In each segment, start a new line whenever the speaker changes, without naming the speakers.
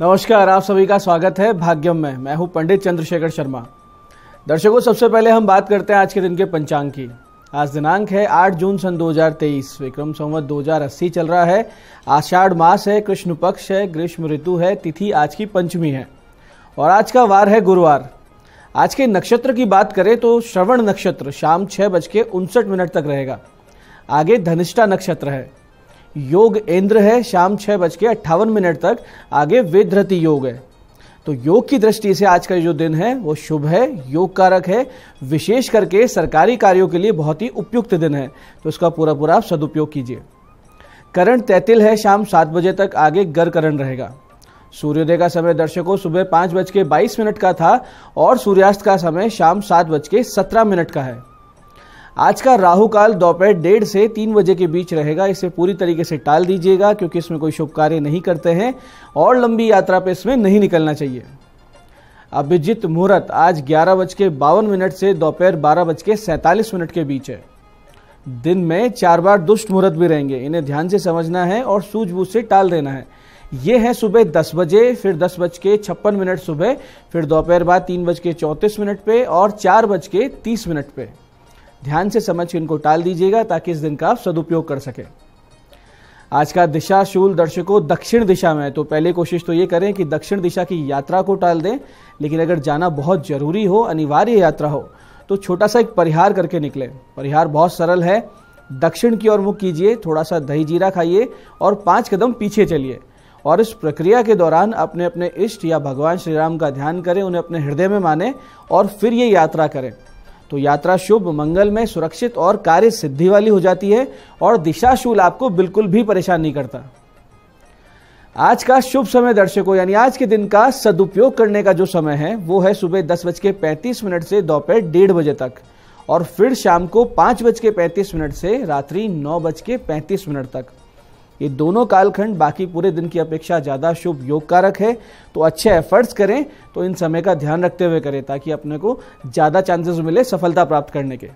नमस्कार, आप सभी का स्वागत है भाग्यम में। मैं हूँ पंडित चंद्रशेखर शर्मा। दर्शकों, सबसे पहले हम बात करते हैं आज के दिन के पंचांग की। आज दिनांक है 8 जून सन 2023 विक्रम संवत 2080 चल रहा है। आषाढ़ मास है, कृष्ण पक्ष है, ग्रीष्म ऋतु है, तिथि आज की पंचमी है। और आज का वार है गुरुवार। आज के नक्षत्र की बात करें तो श्रवण नक्षत्र शाम छह बज के उनसठ मिनट तक रहेगा। आगे धनिष्ठा नक्षत्र है। योग इंद्र है, शाम छह बज के अट्ठावन मिनट तक, आगे वेदरति योग है। तो योग की दृष्टि से आज का जो दिन है, वो शुभ है योग कारक है, विशेष करके सरकारी कार्यों के लिए बहुत ही उपयुक्त दिन है। तो इसका पूरा पूरा आप सदुपयोग कीजिए। करण तैतिल है, शाम सात बजे तक आगे गर करण रहेगा। सूर्योदय का समय दर्शकों, सुबह पाँच बज के बाईस मिनट का था और सूर्यास्त का समय शाम सात बज के सत्रह मिनट का है। आज का राहु काल दोपहर डेढ़ से तीन बजे के बीच रहेगा। इसे पूरी तरीके से टाल दीजिएगा, क्योंकि इसमें कोई शुभ कार्य नहीं करते हैं और लंबी यात्रा पे इसमें नहीं निकलना चाहिए। अभिजित मुहूर्त आज ग्यारह बज के बावन मिनट से दोपहर बारह बज के सैंतालीस मिनट के बीच है। दिन में चार बार दुष्ट मुहूर्त भी रहेंगे। इन्हें ध्यान से समझना है और सूझबूझ से टाल देना है। ये है सुबह दस बजे, फिर दस बज के छप्पन मिनट सुबह, फिर दोपहर बाद तीन बज के चौंतीस मिनट पे और चार बज के तीस मिनट पे। ध्यान से समझ के इनको टाल दीजिएगा ताकि इस दिन का आप सदुपयोग कर सके। आज का दिशा शूल दर्शकों दक्षिण दिशा में है तो पहले कोशिश तो ये करें कि दक्षिण दिशा की यात्रा को टाल दें, लेकिन अगर जाना बहुत ज़रूरी हो, अनिवार्य यात्रा हो तो छोटा सा एक परिहार करके निकले। परिहार बहुत सरल है। दक्षिण की ओर मुख कीजिए, थोड़ा सा दही जीरा खाइए और पाँच कदम पीछे चलिए। और इस प्रक्रिया के दौरान अपने अपने इष्ट या भगवान श्री राम का ध्यान करें, उन्हें अपने हृदय में माने और फिर ये यात्रा करें। तो यात्रा शुभ मंगल में सुरक्षित और कार्य सिद्धि वाली हो जाती है और दिशाशूल आपको बिल्कुल भी परेशान नहीं करता। आज का शुभ समय दर्शकों, यानी आज के दिन का सदुपयोग करने का जो समय है, वो है सुबह दस बज के पैंतीस मिनट से दोपहर डेढ़ बजे तक और फिर शाम को पाँच बज के पैंतीस मिनट से रात्रि नौ बज के पैंतीस मिनट तक। ये दोनों कालखंड बाकी पूरे दिन की अपेक्षा ज़्यादा शुभ योग कारक है। तो अच्छे एफर्ट्स करें तो इन समय का ध्यान रखते हुए करें ताकि अपने को ज़्यादा चांसेस मिले सफलता प्राप्त करने के।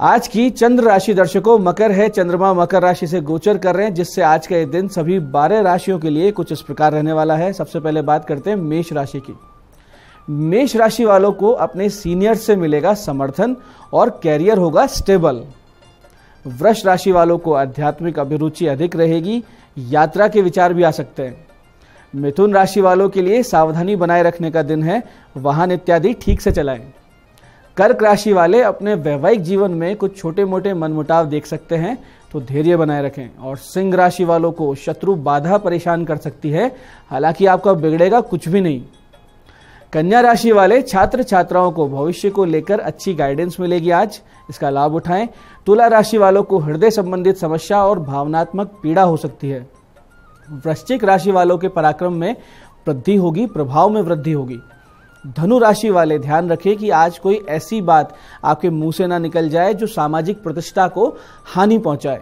आज की चंद्र राशि दर्शकों, मकर है चंद्रमा, मकर राशि से गोचर कर रहे हैं, जिससे आज का ये दिन सभी बारह राशियों के लिए कुछ इस प्रकार रहने वाला है। सबसे पहले बात करते हैं मेष राशि की। मेष राशि वालों को अपने सीनियर से मिलेगा समर्थन और कैरियर होगा स्टेबल वृक्ष राशि वालों को आध्यात्मिक अभिरुचि अधिक रहेगी, यात्रा के विचार भी आ सकते हैं। मिथुन राशि वालों के लिए सावधानी बनाए रखने का दिन है, वाहन इत्यादि ठीक से चलाएँ। कर्क राशि वाले अपने वैवाहिक जीवन में कुछ छोटे मोटे मनमुटाव देख सकते हैं तो धैर्य बनाए रखें। और सिंह राशि वालों को शत्रु बाधा परेशान कर सकती है, हालाँकि आपका बिगड़ेगा कुछ भी नहीं। कन्या राशि वाले छात्र छात्राओं को भविष्य को लेकर अच्छी गाइडेंस मिलेगी आज। इसका लाभ उठाएँ। तुला राशि वालों को हृदय संबंधित समस्या और भावनात्मक पीड़ा हो सकती है। वृश्चिक राशि वालों के पराक्रम में वृद्धि होगी, प्रभाव में वृद्धि होगी। धनु राशि वाले, ध्यान रखें कि आज कोई ऐसी बात आपके मुँह से ना निकल जाए जो सामाजिक प्रतिष्ठा को हानि पहुँचाए।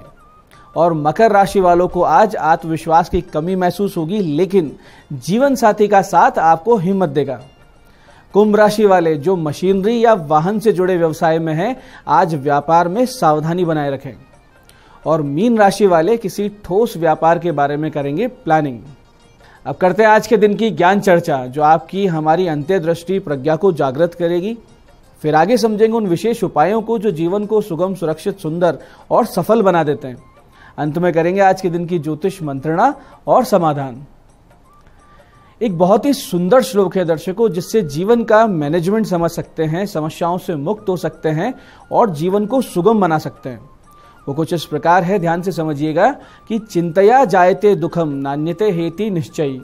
और मकर राशि वालों को आज आत्मविश्वास की कमी महसूस होगी, लेकिन जीवन साथी का साथ आपको हिम्मत देगा। कुंभ राशि वाले जो मशीनरी या वाहन से जुड़े व्यवसाय में हैं, आज व्यापार में सावधानी बनाए रखें। और मीन राशि वाले किसी ठोस व्यापार के बारे में करेंगे प्लानिंग। अब करते हैं आज के दिन की ज्ञान चर्चा, जो आपकी हमारी अंत्य दृष्टि प्रज्ञा को जागृत करेगी। फिर आगे समझेंगे उन विशेष उपायों को जो जीवन को सुगम, सुरक्षित, सुंदर और सफल बना देते हैं। अंत में करेंगे आज के दिन की ज्योतिष मंत्रणा और समाधान। एक बहुत ही सुंदर श्लोक है दर्शकों, जिससे जीवन का मैनेजमेंट समझ सकते हैं, समस्याओं से मुक्त हो सकते हैं और जीवन को सुगम बना सकते हैं। वो कुछ इस प्रकार है, ध्यान से समझिएगा, कि चिंतया जायते दुखम, नान्यते हेति निश्चय।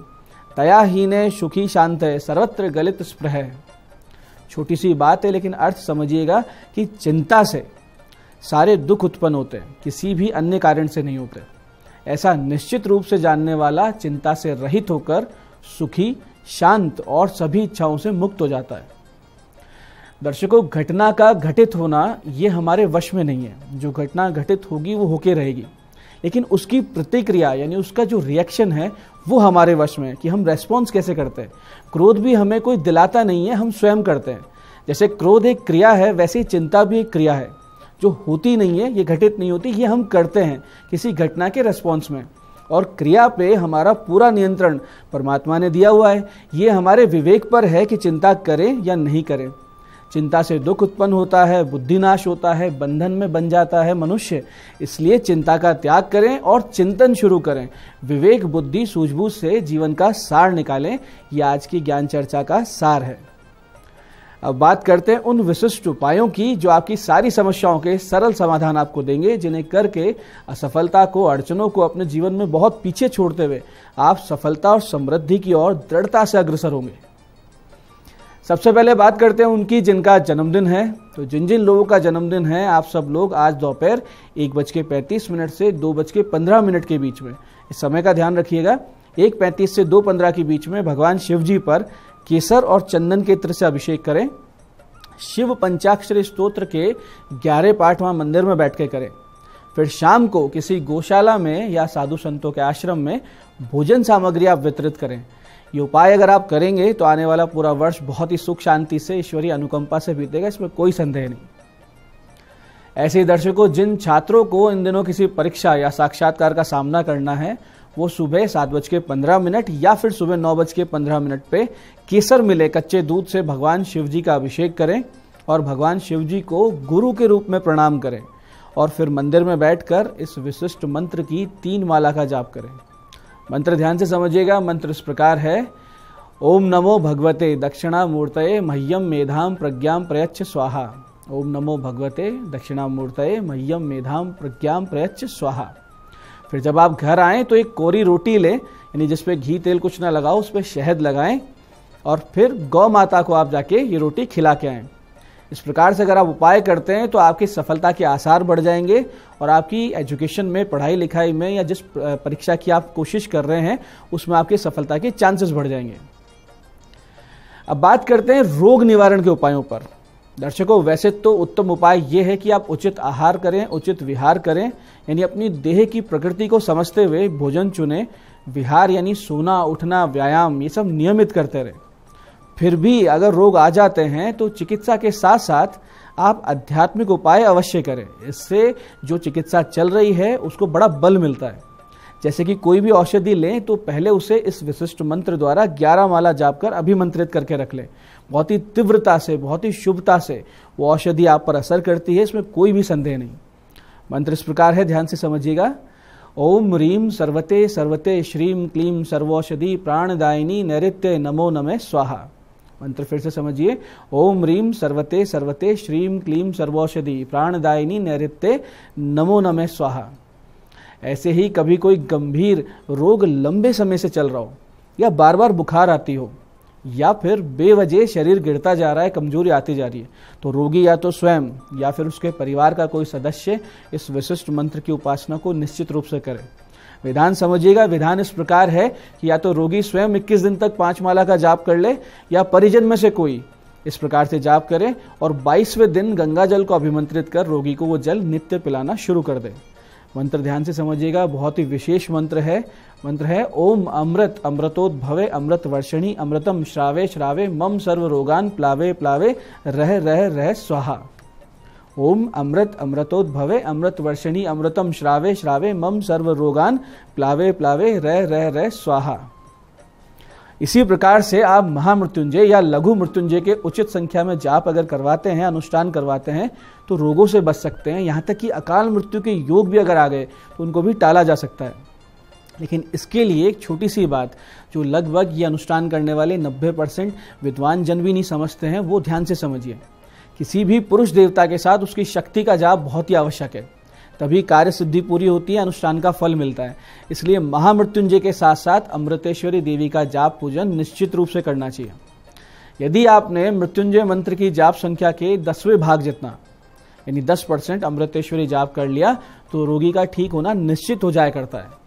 तया हीने सुखी शांत है सर्वत्र गलित स्प्रह। छोटी सी बात है, लेकिन अर्थ समझिएगा कि चिंता से सारे दुख उत्पन्न होते हैं, किसी भी अन्य कारण से नहीं होते। ऐसा निश्चित रूप से जानने वाला चिंता से रहित होकर सुखी, शांत और सभी इच्छाओं से मुक्त हो जाता है। दर्शकों, घटना का घटित होना ये हमारे वश में नहीं है। जो घटना घटित होगी, वो होके रहेगी। लेकिन उसकी प्रतिक्रिया, यानी उसका जो रिएक्शन है, वो हमारे वश में है कि हम रेस्पॉन्स कैसे करते हैं। क्रोध भी हमें कोई दिलाता नहीं है, हम स्वयं करते हैं। जैसे क्रोध एक क्रिया है, वैसे ही चिंता भी एक क्रिया है। जो होती नहीं है, ये घटित नहीं होती, ये हम करते हैं किसी घटना के रेस्पॉन्स में। और क्रिया पे हमारा पूरा नियंत्रण परमात्मा ने दिया हुआ है। ये हमारे विवेक पर है कि चिंता करें या नहीं करें। चिंता से दुख उत्पन्न होता है बुद्धिनाश होता है, बंधन में बन जाता है मनुष्य। इसलिए चिंता का त्याग करें और चिंतन शुरू करें। विवेक, बुद्धि, सूझबूझ से जीवन का सार निकालें। यह आज की ज्ञान चर्चा का सार है। अब बात करते हैं उन विशिष्ट उपायों की जो आपकी सारी समस्याओं के सरल समाधान आपको देंगे, जिन्हें करके असफलता को, अड़चनों को अपने जीवन में बहुत पीछे छोड़ते हुए आप सफलता और समृद्धि की ओर दृढ़ता से अग्रसर होंगे। सबसे पहले बात करते हैं उनकी जिनका जन्मदिन है। तो जिन जिन लोगों का जन्मदिन है, आप सब लोग आज दोपहर एक बज के पैंतीस मिनट से दो बज के पंद्रह मिनट के बीच में। इस समय का ध्यान रखिएगा, एक पैंतीस से दो पंद्रह के बीच में भगवान शिव जी पर केसर और चंदन के त्र से अभिषेक करें। शिव पंचाक्षरी स्तोत्र के ग्यारह पाठ मंदिर में बैठ के करें। फिर शाम को किसी गौशाला में या साधु संतों के आश्रम में भोजन सामग्री आप वितरित करें। ये उपाय अगर आप करेंगे तो आने वाला पूरा वर्ष बहुत ही सुख शांति से, ईश्वरीय अनुकंपा से बीतेगा, इसमें कोई संदेह नहीं। ऐसे ही दर्शकों, जिन छात्रों को इन दिनों किसी परीक्षा या साक्षात्कार का सामना करना है वो सुबह सात बज के पंद्रह मिनट या फिर सुबह नौ बज के पंद्रह मिनट पे केसर मिले, कच्चे दूध से भगवान शिव जी का अभिषेक करें और भगवान शिव जी को गुरु के रूप में प्रणाम करें और फिर मंदिर में बैठकर इस विशिष्ट मंत्र की तीन माला का जाप करें। मंत्र ध्यान से समझिएगा, मंत्र इस प्रकार है, ओम नमो भगवते दक्षिणा मूर्तये मह्यम मेधाम प्रज्ञाम प्रयच्छ स्वाहा। ओम नमो भगवते दक्षिणा मूर्तये मह्यम मेधाम प्रज्ञाम प्रयच्छ स्वाहा। फिर जब आप घर आए तो एक कोरी रोटी लें, यानी जिसपे घी तेल कुछ ना लगाओ, उस पर शहद लगाएँ, और फिर गौ माता को आप जाके ये रोटी खिला के आएँ। इस प्रकार से अगर आप उपाय करते हैं तो आपकी सफलता के आसार बढ़ जाएँगे, और आपकी एजुकेशन में, पढ़ाई लिखाई में, या जिस परीक्षा की आप कोशिश कर रहे हैं, उसमें आपकी सफलता के चांसेस बढ़ जाएँगे। अब बात करते हैं रोग निवारण के उपायों पर। दर्शकों, वैसे तो उत्तम उपाय ये है कि आप उचित आहार करें, उचित विहार करें, यानी अपनी देह की प्रकृति को समझते हुए भोजन चुने, विहार यानी सोना, उठना, व्यायाम, ये सब नियमित करते रहे। फिर भी अगर रोग आ जाते हैं तो चिकित्सा के साथ साथ आप आध्यात्मिक उपाय अवश्य करें। इससे जो चिकित्सा चल रही है, उसको बड़ा बल मिलता है। जैसे कि कोई भी औषधि लें तो पहले उसे इस विशिष्ट मंत्र द्वारा ग्यारह माला जाप कर अभिमंत्रित करके रख लें। बहुत ही तीव्रता से, बहुत ही शुभता से वो औषधि आप पर असर करती है, इसमें कोई भी संदेह नहीं। मंत्र इस प्रकार है, ध्यान से समझिएगा। ओम रीम सर्वते सर्वते श्रीम क्लीम सर्वौषधि प्राणदायिनी नैत्य नमो नमे स्वाहा। मंत्र फिर से समझिए। ओम रीम सर्वते सर्वते श्रीम क्लीम सर्वौषधि प्राणदायिनी नैत्य नमो नमे स्वाहा। ऐसे ही कभी कोई गंभीर रोग लंबे समय से चल रहा हो या बार बार बुखार आती हो या फिर बेवजह शरीर गिरता जा रहा है, कमज़ोरी आती जा रही है तो रोगी या तो स्वयं या फिर उसके परिवार का कोई सदस्य इस विशिष्ट मंत्र की उपासना को निश्चित रूप से करे। विधान समझिएगा, विधान इस प्रकार है कि या तो रोगी स्वयं 21 दिन तक पाँच माला का जाप कर ले या परिजन में से कोई इस प्रकार से जाप करे और 22वें दिन गंगा जल को अभिमंत्रित कर रोगी को वो जल नित्य पिलाना शुरू कर दे। मंत्र ध्यान से समझिएगा, बहुत ही विशेष मंत्र है। मंत्र है, ओम अमृत अमृतोद्भवे अमृत वर्षणी, अमृतम श्रावे श्रावे, मम सर्व रोगान प्लावे प्लावे, रह रह रह, स्वाहा। ओम अमृत अमृतोद्भवे अमृत वर्षणी, अमृतम श्रावे श्रावे, मम सर्व रोगान प्लावे प्लावे, रह रह रह, स्वाहा। इसी प्रकार से आप महामृत्युंजय या लघु मृत्युंजय के उचित संख्या में जाप अगर करवाते हैं, अनुष्ठान करवाते हैं तो रोगों से बच सकते हैं। यहाँ तक कि अकाल मृत्यु के योग भी अगर आ गए तो उनको भी टाला जा सकता है। लेकिन इसके लिए एक छोटी सी बात, जो लगभग ये अनुष्ठान करने वाले 90 परसेंट विद्वान जन भी नहीं समझते हैं, वो ध्यान से समझिए। किसी भी पुरुष देवता के साथ उसकी शक्ति का जाप बहुत ही आवश्यक है। तभी कार्य सिद्धि पूरी होती है, अनुष्ठान का फल मिलता है। इसलिए महामृत्युंजय के साथ साथ अमृतेश्वरी देवी का जाप पूजन निश्चित रूप से करना चाहिए। यदि आपने मृत्युंजय मंत्र की जाप संख्या के दसवें भाग जितना, यानी दस परसेंट अमृतेश्वरी जाप कर लिया तो रोगी का ठीक होना निश्चित हो जाया करता है।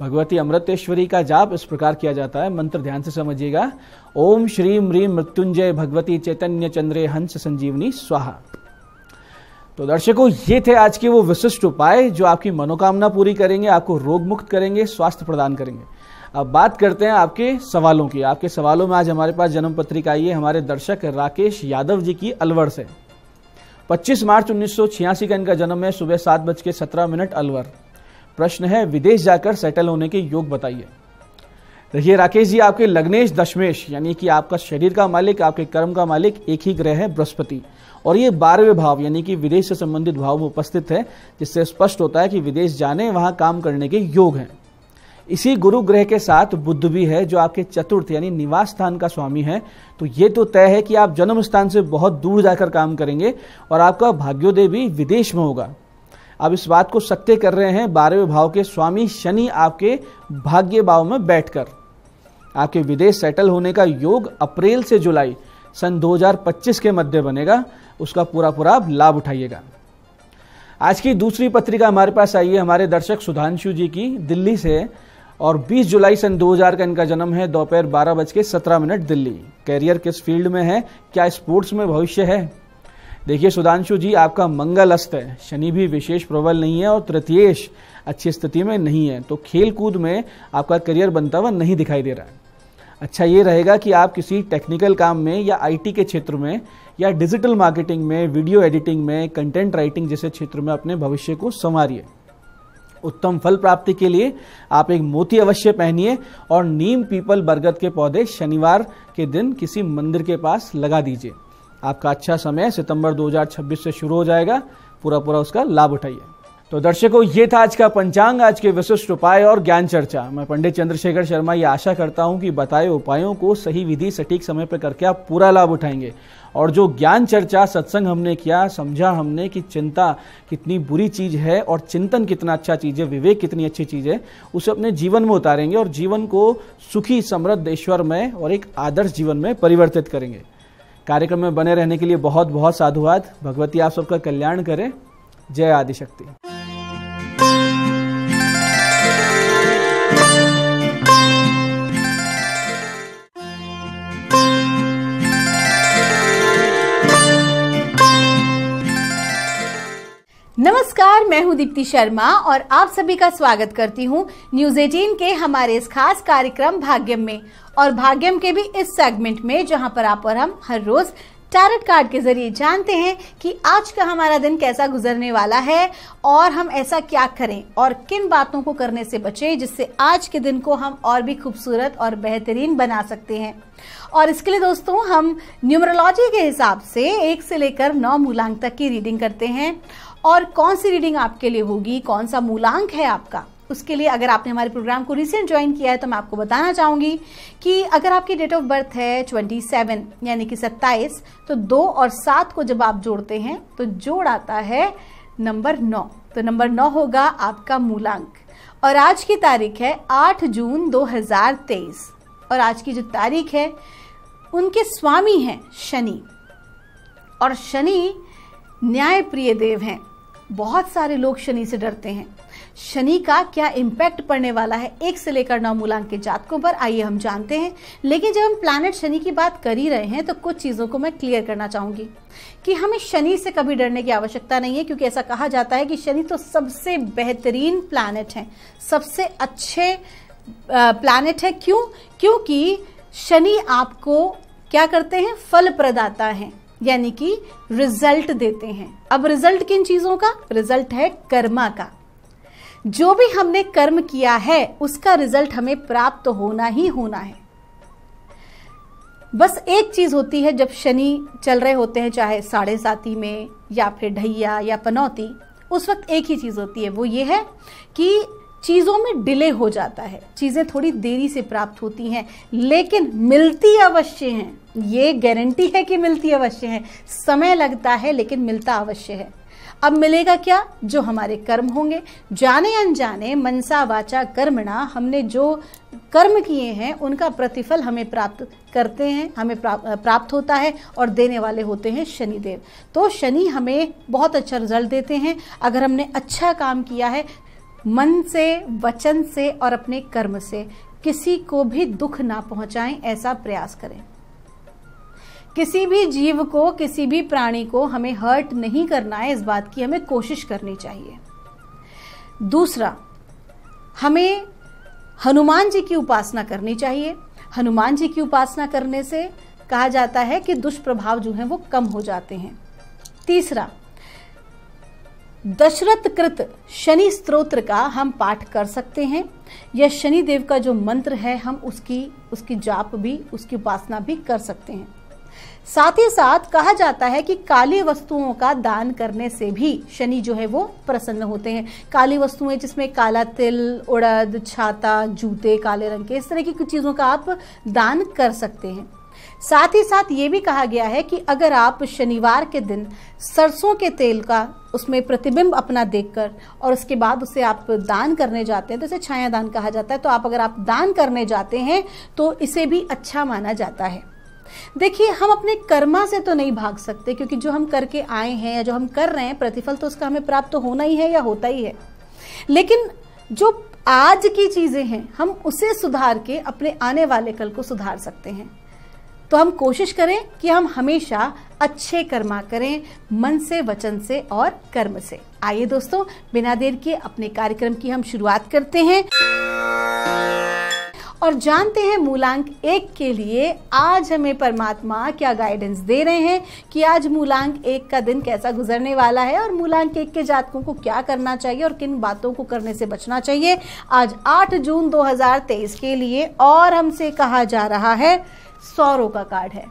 भगवती अमृतेश्वरी का जाप इस प्रकार किया जाता है, मंत्र ध्यान से समझिएगा। ओम श्री ह्रीम मृत्युंजय भगवती चैतन्य चंद्रे हंस संजीवनी स्वाहा। तो दर्शकों, ये थे आज के वो विशिष्ट उपाय जो आपकी मनोकामना पूरी करेंगे, आपको रोग मुक्त करेंगे, स्वास्थ्य प्रदान करेंगे। अब बात करते हैं आपके सवालों की। आपके सवालों में आज हमारे पास जन्म पत्रिका आई है, हमारे दर्शक राकेश यादव जी की अलवर से। 25 मार्च 1986 का इनका जन्म है, सुबह सात बज के सत्रह मिनट अलवर। प्रश्न है, विदेश जाकर सेटल होने के योग बताइए। देखिए राकेश जी, आपके लग्नेश दशमेश, यानी कि आपका शरीर का मालिक, आपके कर्म का मालिक, एक ही ग्रह है, बृहस्पति। और ये बारहवें भाव, यानी कि विदेश से संबंधित भाव उपस्थित है, जिससे स्पष्ट होता है कि विदेश जाने, वहाँ काम करने के योग हैं। इसी गुरु ग्रह के साथ बुद्ध भी है, जो आपके चतुर्थ, यानी निवास स्थान का स्वामी है। तो ये तो तय है कि आप जन्म स्थान से बहुत दूर जाकर काम करेंगे और आपका भाग्योदय भी विदेश में होगा। आप इस बात को सत्य कर रहे हैं, बारहवें भाव के स्वामी शनि आपके भाग्य भाव में बैठकर। आपके विदेश सेटल होने का योग अप्रैल से जुलाई, सन 2025 के मध्य बनेगा। उसका पूरा पूरा आप लाभ उठाइएगा। आज की दूसरी पत्रिका हमारे पास आई है, हमारे दर्शक सुधांशु जी की, दिल्ली से, और 20 जुलाई सन 2000 का इनका जन्म है, दोपहर बारह बज के सत्रह मिनट दिल्ली। कैरियर किस फ़ील्ड में है? क्या स्पोर्ट्स में भविष्य है? देखिए सुधांशु जी, आपका मंगल अस्त है। शनि भी विशेष प्रबल नहीं है और तृतीयेश अच्छी स्थिति में नहीं है। तो खेल कूद में आपका करियर बनता हुआ नहीं दिखाई दे रहा है। अच्छा ये रहेगा कि आप किसी टेक्निकल काम में या आईटी के क्षेत्र में या डिजिटल मार्केटिंग में वीडियो एडिटिंग में कंटेंट राइटिंग जैसे क्षेत्र में अपने भविष्य को संवारिए। उत्तम फल प्राप्ति के लिए आप एक मोती अवश्य पहनिए और नीम पीपल बरगद के पौधे शनिवार के दिन किसी मंदिर के पास लगा दीजिए। आपका अच्छा समय सितंबर 2026 से शुरू हो जाएगा। पूरा पूरा उसका लाभ उठाइए। तो दर्शकों, ये था आज का पंचांग, आज के विशिष्ट उपाय और ज्ञान चर्चा। मैं पंडित चंद्रशेखर शर्मा ये आशा करता हूँ कि बताए उपायों को सही विधि, सटीक समय पर करके आप पूरा लाभ उठाएँगे। और जो ज्ञान चर्चा, सत्संग हमने किया, समझा हमने कि चिंता कितनी बुरी चीज़ है और चिंतन कितना अच्छा चीज़ है, विवेक कितनी अच्छी चीज़ है, उसे अपने जीवन में उतारेंगे और जीवन को सुखी, समृद्ध ईश्वरमय और एक आदर्श जीवन में परिवर्तित करेंगे। कार्यक्रम में बने रहने के लिए बहुत बहुत साधुवाद। भगवती आप सबका कल्याण करें। जय आदिशक्ति।
नमस्कार, मैं हूँ दीप्ति शर्मा और आप सभी का स्वागत करती हूँ न्यूज़ 18 के हमारे इस खास कार्यक्रम भाग्यम में। और भाग्यम के भी इस सेगमेंट में जहाँ पर आप और हम हर रोज टैरट कार्ड के ज़रिए जानते हैं कि आज का हमारा दिन कैसा गुजरने वाला है और हम ऐसा क्या करें और किन बातों को करने से बचें जिससे आज के दिन को हम और भी खूबसूरत और बेहतरीन बना सकते हैं। और इसके लिए दोस्तों, हम न्यूमरोलॉजी के हिसाब से एक से लेकर नौ मूलांक तक की रीडिंग करते हैं। और कौन सी रीडिंग आपके लिए होगी? कौन सा मूलांक है आपका? उसके लिए अगर आपने हमारे प्रोग्राम को रिसेंट ज्वाइन किया है तो मैं आपको बताना चाहूँगी कि अगर आपकी डेट ऑफ़ बर्थ है 27 यानी कि 27 तो दो और सात को जब आप जोड़ते हैं तो जोड़ आता है नंबर नौ। तो नंबर नौ होगा आपका मूलांक। और आज की तारीख है 8 जून 2023 और आज की जो तारीख है, उनके स्वामी हैं शनि। और शनि न्याय प्रिय देव हैं। बहुत सारे लोग शनि से डरते हैं। शनि का क्या इम्पैक्ट पड़ने वाला है? एक से लेकर नौ मूलांक के जातकों पर आइए हम जानते हैं। लेकिन जब हम प्लानट शनि की बात कर ही रहे हैं तो कुछ चीज़ों को मैं क्लियर करना चाहूँगी कि हमें शनि से कभी डरने की आवश्यकता नहीं है, क्योंकि ऐसा कहा जाता है कि शनि तो सबसे बेहतरीन प्लानट है। सबसे अच्छे प्लानट है। क्यों? क्योंकि शनि आपको क्या करते हैं? फल प्रदाता है, यानी कि रिज़ल्ट देते हैं। अब रिज़ल्ट किन चीज़ों का? रिज़ल्ट है कर्मा का। जो भी हमने कर्म किया है, उसका रिज़ल्ट हमें प्राप्त होना ही होना है। बस एक चीज़ होती है, जब शनि चल रहे होते हैं, चाहे साढ़े साथी में, या फिर ढैया, या पनौती, उस वक्त एक ही चीज़ होती है। वो ये है कि चीज़ों में डिले हो जाता है। चीज़ें थोड़ी देरी से प्राप्त होती हैं, लेकिन मिलती अवश्य हैं। ये गारंटी है कि मिलती अवश्य है। समय लगता है, लेकिन मिलता अवश्य है। अब मिलेगा क्या? जो हमारे कर्म होंगे। जाने अनजाने, मनसा वाचा कर्मणा, हमने जो कर्म किए हैं, उनका प्रतिफल हमें प्राप्त करते हैं, हमें प्राप्त होता है और देने वाले होते हैं शनिदेव। तो शनि हमें बहुत अच्छा रिज़ल्ट देते हैं। अगर हमने अच्छा काम किया है, मन से, वचन से और अपने कर्म से, किसी को भी दुख ना पहुंचाएँ, ऐसा प्रयास करें। किसी भी जीव को, किसी भी प्राणी को हमें हर्ट नहीं करना है, इस बात की हमें कोशिश करनी चाहिए। दूसरा, हमें हनुमान जी की उपासना करनी चाहिए। हनुमान जी की उपासना करने से कहा जाता है कि दुष्प्रभाव जो है वो कम हो जाते हैं। तीसरा दशरथ कृत शनि स्त्रोत्र का हम पाठ कर सकते हैं। या शनि देव का जो मंत्र है, हम उसकी उसकी जाप भी, उसकी उपासना भी कर सकते हैं। साथ ही साथ कहा जाता है कि काली वस्तुओं का दान करने से भी शनि जो है वो प्रसन्न होते हैं। काली वस्तुएँ जिसमें काला तिल, उड़द, छाता, जूते, काले रंग के, इस तरह की कुछ चीज़ों का आप दान कर सकते हैं। साथ ही साथ ये भी कहा गया है कि अगर आप शनिवार के दिन सरसों के तेल का उसमें प्रतिबिंब अपना देखकर और उसके बाद उसे आप दान करने जाते हैं तो इसे छाया दान कहा जाता है। तो आप अगर आप दान करने जाते हैं तो इसे भी अच्छा माना जाता है। देखिए, हम अपने कर्मा से तो नहीं भाग सकते, क्योंकि जो हम करके आए हैं या जो हम कर रहे हैं, प्रतिफल तो उसका हमें प्राप्त तो होना ही है या होता ही है। लेकिन जो आज की चीज़ें हैं, हम उसे सुधार के अपने आने वाले कल को सुधार सकते हैं। तो हम कोशिश करें कि हम हमेशा अच्छे कर्मा करें, मन से, वचन से और कर्म से। आइए दोस्तों, बिना देर के अपने कार्यक्रम की हम शुरुआत करते हैं। और जानते हैं मूलांक एक के लिए आज हमें परमात्मा क्या गाइडेंस दे रहे हैं कि आज मूलांक एक का दिन कैसा गुजरने वाला है और मूलांक एक के जातकों को क्या करना चाहिए और किन बातों को करने से बचना चाहिए। आज 8 जून 2023 के लिए और हमसे कहा जा रहा है, सौरों का कार्ड है।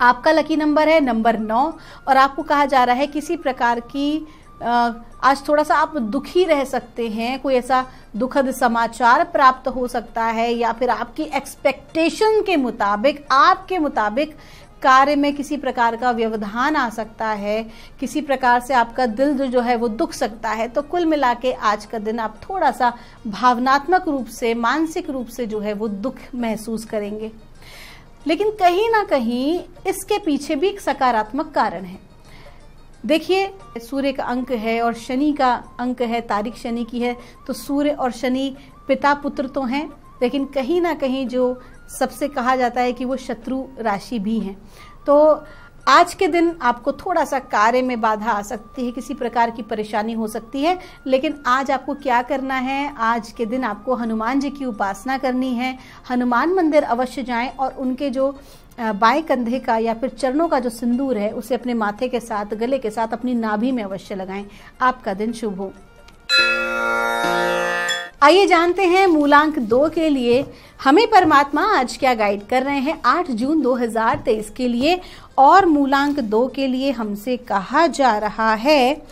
आपका लकी नंबर है नंबर नौ, और आपको कहा जा रहा है किसी प्रकार की आज थोड़ा सा आप दुखी रह सकते हैं, कोई ऐसा दुखद समाचार प्राप्त हो सकता है या फिर आपकी एक्सपेक्टेशन के मुताबिक, आपके मुताबिक कार्य में किसी प्रकार का व्यवधान आ सकता है, किसी प्रकार से आपका दिल जो है वो दुख सकता है। तो कुल मिला के आज का दिन आप थोड़ा सा भावनात्मक रूप से, मानसिक रूप से जो है वो दुख महसूस करेंगे। लेकिन कहीं ना कहीं इसके पीछे भी एक सकारात्मक कारण है। देखिए, सूर्य का अंक है और शनि का अंक है, तारीख शनि की है तो सूर्य और शनि पिता पुत्र तो हैं, लेकिन कहीं ना कहीं जो सबसे कहा जाता है कि वो शत्रु राशि भी हैं। तो आज के दिन आपको थोड़ा सा कार्य में बाधा आ सकती है, किसी प्रकार की परेशानी हो सकती है, लेकिन आज आपको क्या करना है? आज के दिन आपको हनुमान जी की उपासना करनी है। हनुमान मंदिर अवश्य जाएँ और उनके जो बाएँ कंधे का या फिर चरणों का जो सिंदूर है, उसे अपने माथे के साथ, गले के साथ अपनी नाभि में अवश्य लगाएँ। आपका दिन शुभ हो। आइए जानते हैं मूलांक दो के लिए हमें परमात्मा आज क्या गाइड कर रहे हैं। 8 जून 2023 के लिए और मूलांक दो के लिए हमसे कहा जा रहा है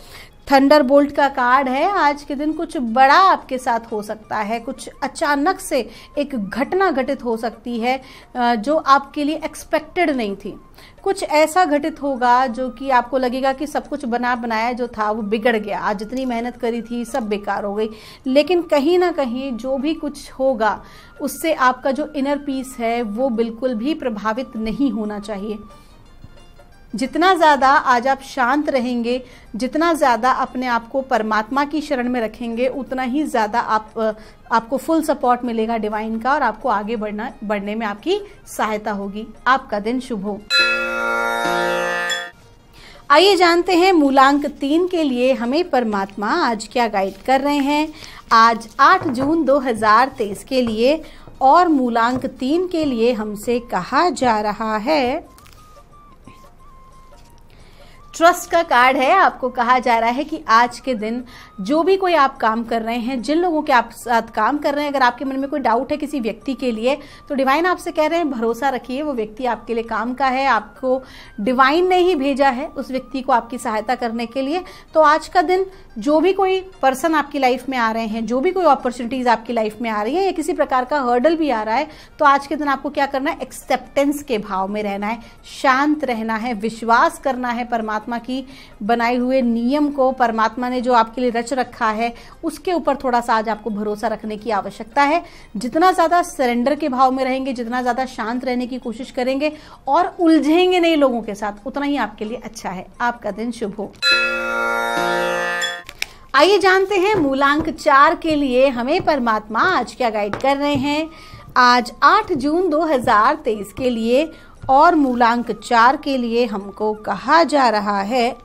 थंडर बोल्ट का कार्ड है। आज के दिन कुछ बड़ा आपके साथ हो सकता है। कुछ अचानक से एक घटना घटित हो सकती है जो आपके लिए एक्सपेक्टेड नहीं थी। कुछ ऐसा घटित होगा जो कि आपको लगेगा कि सब कुछ बना बनाया जो था, वो बिगड़ गया। आज जितनी मेहनत करी थी, सब बेकार हो गई। लेकिन कहीं ना कहीं जो भी कुछ होगा, उससे आपका जो इनर पीस है, वो बिल्कुल भी प्रभावित नहीं होना चाहिए। जितना ज़्यादा आज आप शांत रहेंगे, जितना ज़्यादा अपने आप को परमात्मा की शरण में रखेंगे, उतना ही ज़्यादा आप आपको फुल सपोर्ट मिलेगा डिवाइन का और आपको आगे बढ़ना, बढ़ने में आपकी सहायता होगी। आपका दिन शुभ हो। आइए जानते हैं मूलांक तीन के लिए हमें परमात्मा आज क्या गाइड कर रहे हैं। आज 8 जून 2023 के लिए और मूलांक तीन के लिए हमसे कहा जा रहा है ट्रस्ट का कार्ड है, आपको कहा जा रहा है कि आज के दिन जो भी कोई आप काम कर रहे हैं, जिन लोगों के आप साथ काम कर रहे हैं, अगर आपके मन में कोई डाउट है किसी व्यक्ति के लिए तो डिवाइन आपसे कह रहे हैं, भरोसा रखिए, वो व्यक्ति आपके लिए काम का है, आपको डिवाइन ने ही भेजा है उस व्यक्ति को आपकी सहायता करने के लिए। तो आज का दिन, जो भी कोई पर्सन आपकी लाइफ में आ रहे हैं, जो भी कोई अपॉर्चुनिटीज़ आपकी लाइफ में आ रही है, या किसी प्रकार का हर्डल भी आ रहा है तो आज के दिन आपको क्या करना है? एक्सेप्टेंस के भाव में रहना है। शांत रहना है, विश्वास करना है परमात्मा परमात्मा की बनाए हुए नियम को परमात्मा ने जो आपके लिए रच रखा है, उसके ऊपर थोड़ा सा आज आपको भरोसा रखने की आवश्यकता है। जितना ज़्यादा सरेंडर के भाव में रहेंगे, जितना ज़्यादा शांत रहने की कोशिश करेंगे और उलझेंगे नहीं लोगों के साथ, उतना ही आपके लिए अच्छा है। आपका दिन शुभ हो। आइए जानते हैं मूलांक चार के लिए हमें परमात्मा आज क्या गाइड कर रहे हैं। आज 8 जून 2023 के लिए और मूलांक चार के लिए हमको कहा जा रहा है।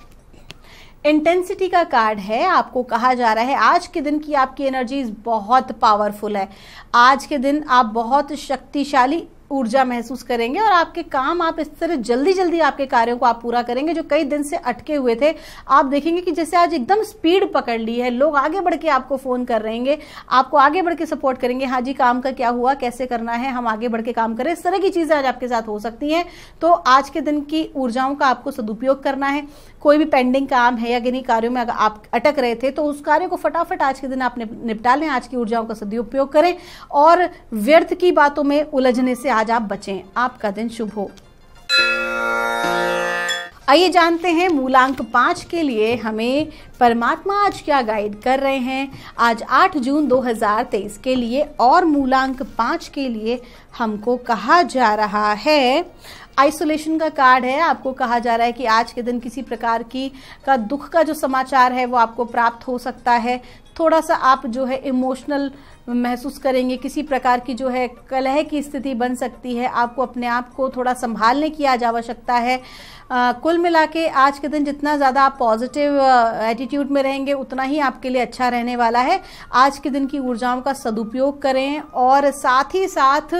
इंटेंसिटी का कार्ड है, आपको कहा जा रहा है, आज के दिन की आपकी एनर्जीज बहुत पावरफुल है। आज के दिन आप बहुत शक्तिशाली ऊर्जा महसूस करेंगे और आपके काम, आप इस तरह जल्दी जल्दी आपके कार्यों को आप पूरा करेंगे जो कई दिन से अटके हुए थे। आप देखेंगे कि जैसे आज एकदम स्पीड पकड़ ली है, लोग आगे बढ़ के आपको फ़ोन कर रहेंगे आपको आगे बढ़ के सपोर्ट करेंगे हाँ जी, काम का क्या हुआ, कैसे करना है, हम आगे बढ़ के काम करें, इस तरह की चीज़ें आज आपके साथ हो सकती हैं। तो आज के दिन की ऊर्जाओं का आपको सदुपयोग करना है। कोई भी पेंडिंग काम है या किन्हीं कार्यों में अगर आप अटक रहे थे तो उस कार्य को फटाफट आज के दिन आप निपटा लें। आज की ऊर्जाओं का सदुपयोग करें और व्यर्थ की बातों में उलझने से आज आप बचें। आपका दिन शुभ हो। आइए जानते हैं मूलांक पाँच के लिए हमें परमात्मा आज क्या गाइड कर रहे हैं। आज 8 जून 2023 के लिए और मूलांक पाँच के लिए हमको कहा जा रहा है। आइसोलेशन का कार्ड है, आपको कहा जा रहा है कि आज के दिन किसी प्रकार की का दुख का जो समाचार है वो आपको प्राप्त हो सकता है। थोड़ा सा आप जो है इमोशनल महसूस करेंगे किसी प्रकार की जो है कलह की स्थिति बन सकती है आपको अपने आप को थोड़ा संभालने की आज आवश्यकता है। आ, कुल मिला के आज के दिन जितना ज़्यादा आप पॉजिटिव एटीट्यूड में रहेंगे उतना ही आपके लिए अच्छा रहने वाला है। आज के दिन की ऊर्जाओं का सदुपयोग करें और साथ ही साथ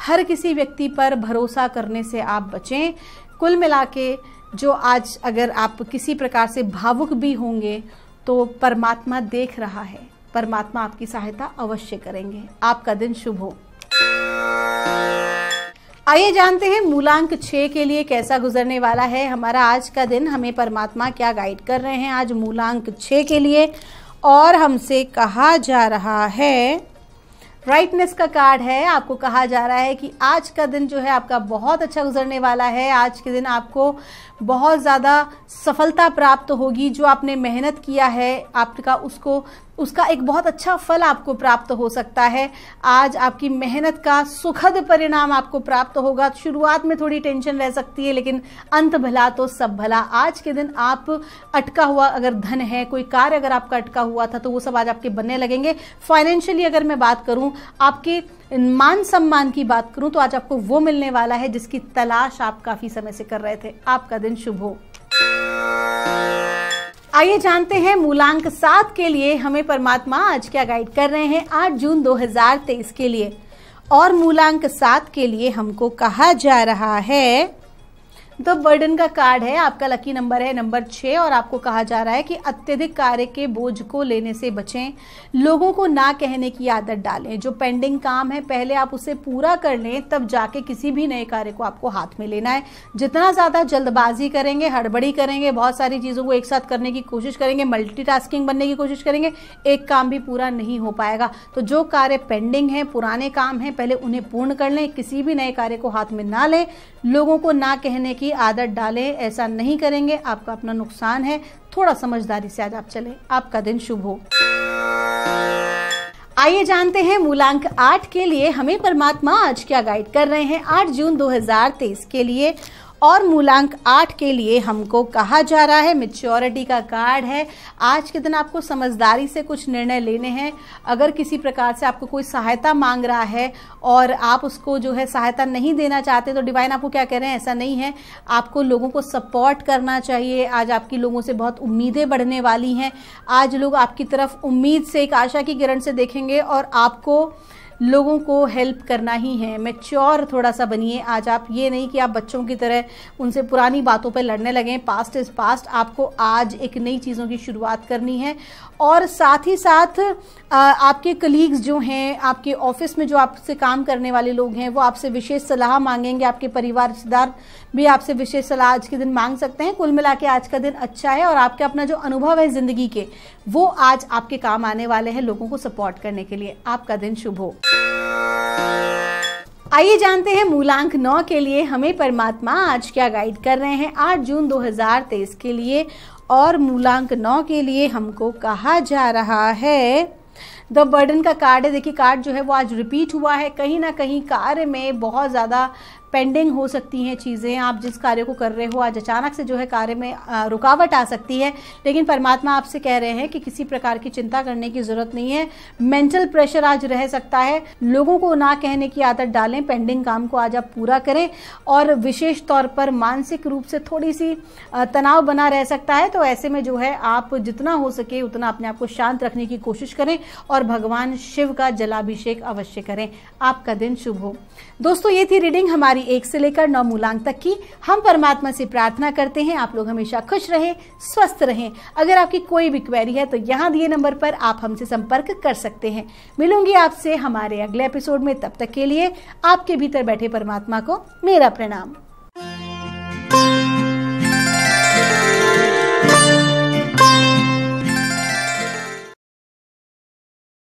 हर किसी व्यक्ति पर भरोसा करने से आप बचें। कुल मिला के जो आज अगर आप किसी प्रकार से भावुक भी होंगे तो परमात्मा देख रहा है। परमात्मा आपकी सहायता अवश्य करेंगे। आपका दिन शुभ हो। आइए जानते हैं मूलांक छः के लिए कैसा गुजरने वाला है। हमारा आज का दिन, हमें परमात्मा क्या गाइड कर रहे हैं आज मूलांक छः के लिए। और हमसे कहा जा रहा है राइटनेस का कार्ड है। आपको कहा जा रहा है कि आज का दिन जो है आपका बहुत अच्छा गुजरने वाला है। आज के दिन आपको बहुत ज़्यादा सफलता प्राप्त होगी जो आपने मेहनत किया है, आपका उसको, उसका एक बहुत अच्छा फल आपको प्राप्त हो सकता है। आज आपकी मेहनत का सुखद परिणाम आपको प्राप्त होगा। शुरुआत में थोड़ी टेंशन रह सकती है, लेकिन अंत भला तो सब भला। आज के दिन आप अटका हुआ अगर धन है, कोई कार्य अगर आपका अटका हुआ था तो वो सब आज आपके बनने लगेंगे। फाइनेंशियली अगर मैं बात करूँ, आपके मान सम्मान की बात करूँ तो आज आपको वो मिलने वाला है जिसकी तलाश आप काफ़ी समय से कर रहे थे। आपका दिन शुभ हो। आइए जानते हैं मूलांक सात के लिए हमें परमात्मा आज क्या गाइड कर रहे हैं आठ जून 2023 के लिए। और मूलांक सात के लिए हमको कहा जा रहा है द बर्डन का कार्ड है, आपका लकी नंबर है नंबर छः और आपको कहा जा रहा है कि अत्यधिक कार्य के बोझ को लेने से बचें। लोगों को ना कहने की आदत डालें। जो पेंडिंग काम है, पहले आप उसे पूरा कर लें, तब जाके किसी भी नए कार्य को आपको हाथ में लेना है। जितना ज़्यादा जल्दबाजी करेंगे, हड़बड़ी करेंगे, बहुत सारी चीज़ों को एक साथ करने की कोशिश करेंगे मल्टीटास्किंग बनने की कोशिश करेंगे, एक काम भी पूरा नहीं हो पाएगा। तो जो कार्य पेंडिंग है, पुराने काम है, पहले उन्हें पूर्ण कर लें, किसी भी नए कार्य को हाथ में ना लें। लोगों को ना कहने की आदत डालें, ऐसा नहीं करेंगे, आपका अपना नुकसान है। थोड़ा समझदारी से आज आप चलें। आपका दिन शुभ हो। आइए जानते हैं मूलांक आठ के लिए हमें परमात्मा आज क्या गाइड कर रहे हैं। आठ जून 2023 के लिए और मूलांक आठ के लिए हमको कहा जा रहा है। मेच्योरिटी का कार्ड है। आज के दिन आपको समझदारी से कुछ निर्णय लेने हैं। अगर किसी प्रकार से आपको कोई सहायता मांग रहा है और आप उसको जो है सहायता नहीं देना चाहते तो डिवाइन आपको क्या कह रहे हैं? ऐसा नहीं है। आपको लोगों को सपोर्ट करना चाहिए। आज आपकी लोगों से बहुत उम्मीदें बढ़ने वाली हैं। आज लोग आपकी तरफ़ उम्मीद से, एक आशा की किरण से देखेंगे और आपको लोगों को हेल्प करना ही है। मेच्योर थोड़ा सा बनिए। आज आप ये नहीं कि आप बच्चों की तरह उनसे पुरानी बातों पर लड़ने लगें। पास्ट इज़ पास्ट आपको आज एक नई चीज़ों की शुरुआत करनी है। और साथ ही साथ आपके कलीग्स जो हैं, आपके ऑफ़िस में जो आपसे काम करने वाले लोग हैं, वो आपसे विशेष सलाह मांगेंगे। आपके परिवार रिश्तेदार भी आपसे विशेष सलाह आज के दिन मांग सकते हैं। कुल मिला के आज का दिन अच्छा है और आपके अपना जो अनुभव है ज़िंदगी के, वो आज आपके काम आने वाले हैं लोगों को सपोर्ट करने के लिए। आपका दिन शुभ हो। आइए जानते हैं मूलांक नौ के लिए हमें परमात्मा आज क्या गाइड कर रहे हैं। आठ जून 2023 के लिए और मूलांक नौ के लिए हमको कहा जा रहा है। द बर्डन का कार्ड है। देखिए कार्ड जो है वो आज रिपीट हुआ है। कहीं ना कहीं कार्य में बहुत ज़्यादा पेंडिंग हो सकती हैं चीज़ें। आप जिस कार्य को कर रहे हो, आज अचानक से जो है कार्य में रुकावट आ सकती है। लेकिन परमात्मा आपसे कह रहे हैं कि किसी प्रकार की चिंता करने की ज़रूरत नहीं है। मेंटल प्रेशर आज रह सकता है। लोगों को ना कहने की आदत डालें। पेंडिंग काम को आज आप पूरा करें। और विशेष तौर पर मानसिक रूप से थोड़ी सी तनाव बना रह सकता है। तो ऐसे में जो है आप जितना हो सके उतना अपने आप को शांत रखने की कोशिश करें। और भगवान शिव का जलाभिषेक अवश्य करें। आपका दिन शुभ हो। दोस्तों, ये थी रीडिंग हमारी। एक से लेकर नौ मूलांक तक की हम परमात्मा से प्रार्थना करते हैं। आप लोग हमेशा खुश रहें, स्वस्थ रहें। अगर आपकी कोई भी क्वेरी है तो यहाँ दिए नंबर पर आप हमसे संपर्क कर सकते हैं। मिलूँगी आपसे हमारे अगले एपिसोड में। तब तक के लिए आपके भीतर बैठे परमात्मा को मेरा प्रणाम।